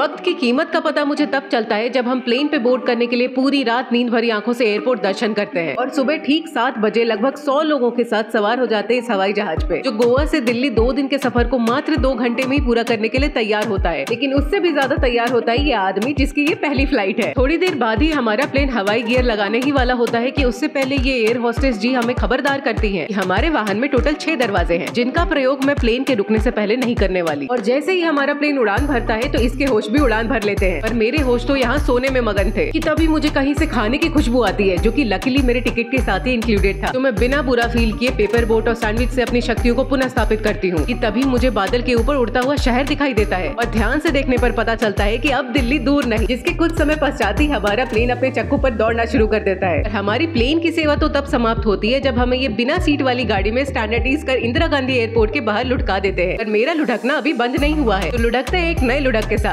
वक्त की कीमत का पता मुझे तब चलता है जब हम प्लेन पे बोर्ड करने के लिए पूरी रात नींद भरी आँखों से एयरपोर्ट दर्शन करते हैं। और सुबह ठीक सात बजे लगभग सौ लोगों के साथ सवार हो जाते हैं इस हवाई जहाज़ पे, जो गोवा से दिल्ली दो दिन के सफ़र को मात्र दो घंटे में ही पूरा करने के लिए तैयार होता है। लेकिन उससे भी ज़्यादा तैयार होता है ये आदमी, जिसकी ये पहली फ़्लाइट है। थोड़ी देर बाद ही हमारा प्लेन हवाई गियर लगाने ही वाला होता है की उससे पहले ये एयर होस्टेस जी हमें खबरदार करती है हमारे वाहन में टोटल छह दरवाजे हैं, जिनका प्रयोग मैं प्लेन के रुकने से पहले नहीं करने वाली। और जैसे ही हमारा प्लेन उड़ान भरता है तो इसके होश भी उड़ान भर लेते हैं। पर मेरे होश तो यहाँ सोने में मगन थे कि तभी मुझे कहीं से खाने की खुशबू आती है, जो कि लकीली मेरे टिकट के साथ ही इंक्लूडेड था। तो मैं बिना बुरा फील किए पेपर बोट और सैंडविच से अपनी शक्तियों को पुनः स्थापित करती हूँ कि तभी मुझे बादल के ऊपर उड़ता हुआ शहर दिखाई देता है। और ध्यान से देखने पर पता चलता है कि अब दिल्ली दूर नहीं, जिसके कुछ समय पश्चात ही हमारा प्लेन अपने चक्कू पर दौड़ना शुरू कर देता है। हमारी प्लेन की सेवा तो तब समाप्त होती है जब हमें ये बिना सीट वाली गाड़ी में स्टैंडर्डाइज कर इंदिरा गांधी एयरपोर्ट के बाहर लुढ़का देते हैं। और मेरा लुढ़कना अभी बंद नहीं हुआ है। तो लुढ़कते एक नए लुढ़क के साथ।